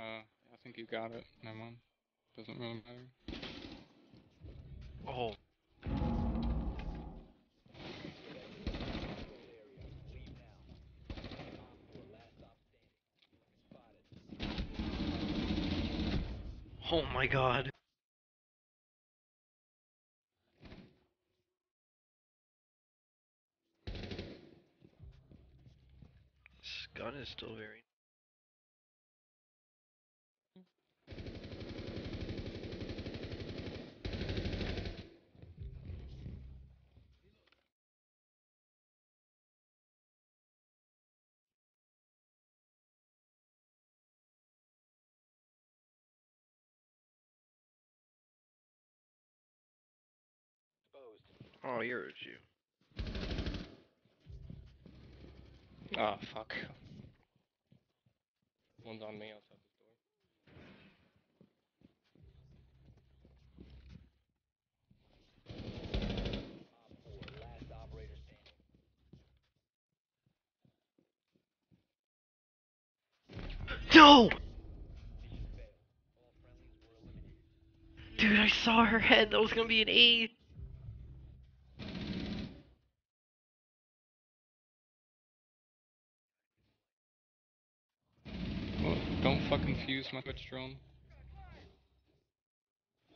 Uh, I think you got it. Never mind. Doesn't really matter. Oh, oh my god. This gun is still very. Oh, you're a Jew. Oh, fuck. One's on me No! Dude, I saw her head. That was gonna be an A. Well, don't fucking fuse my Twitch drone.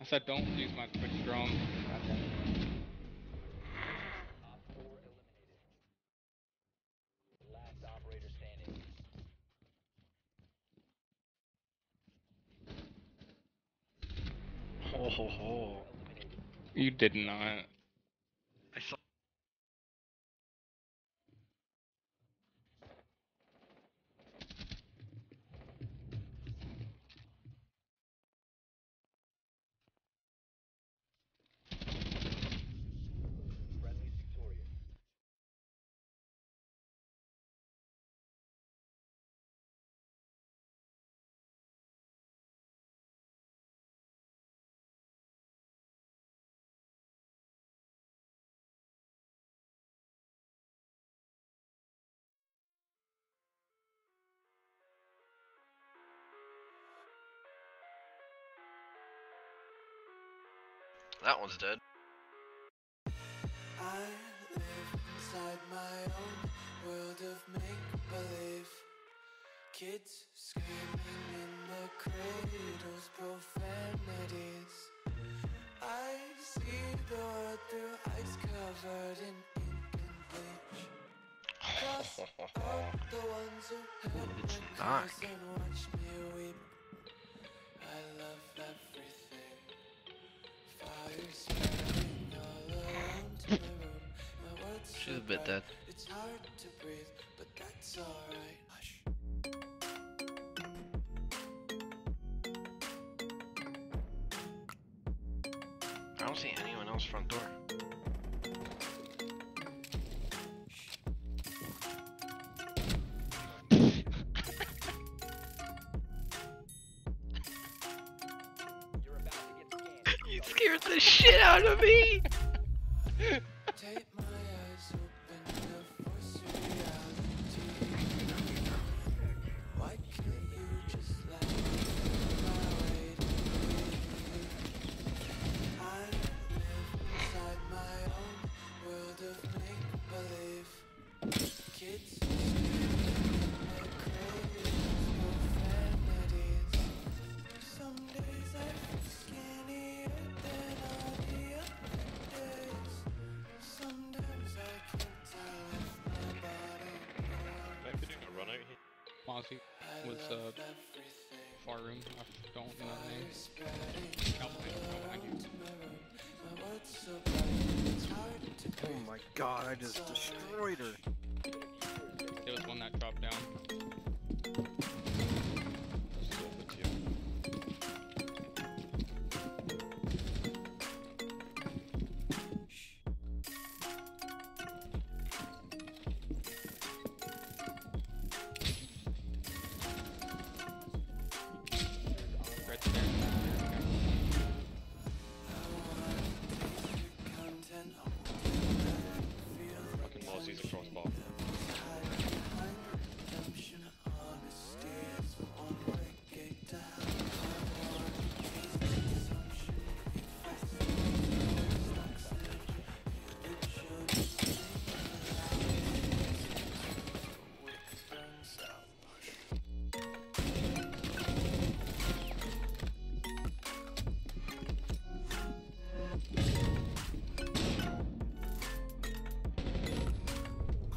I said don't fuse my Twitch drone. Ho ho. You did not. That one's dead. I live inside my own world of make believe. Kids screaming in the cradles, profanities. I see the world through ice covered in ink and bleach. Cross out the ones who It's my cause and watch me weep. I love. She's a bit dead. It's hard to breathe, but that's alright. Hush. I don't see anyone else front door. Scared the shit out of me! Was uh, far room. I don't know the name. Spreading Help me, go behind you. to my room. My words so bright, it's hard to Oh my god, I just destroyed her. There was one that dropped down.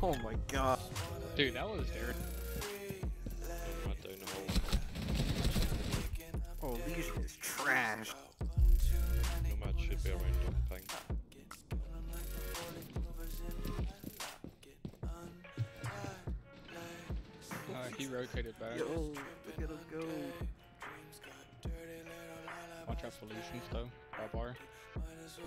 Oh my god. Dude, that was there. Right down the hole. Oh, Lesion is trash. Nomad should be around on ping. Uh, he rotated back. Yo, look at us go. Watch out for Lucians though. Bar bar. Honestly,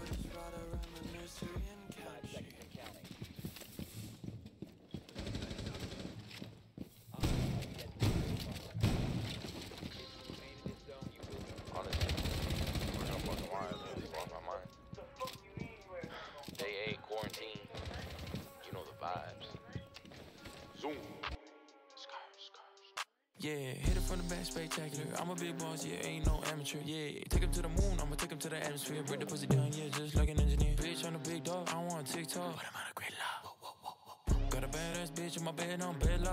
Yeah, hit it from the back, spectacular. I'm a big boss, yeah, ain't no amateur. Yeah, take him to the moon, I'ma take him to the atmosphere. Break the pussy down, yeah, just like an engineer. Bitch, I'm a big dog, I want TikTok. But I'm on a great love. Got a badass bitch in my bed, I'm bed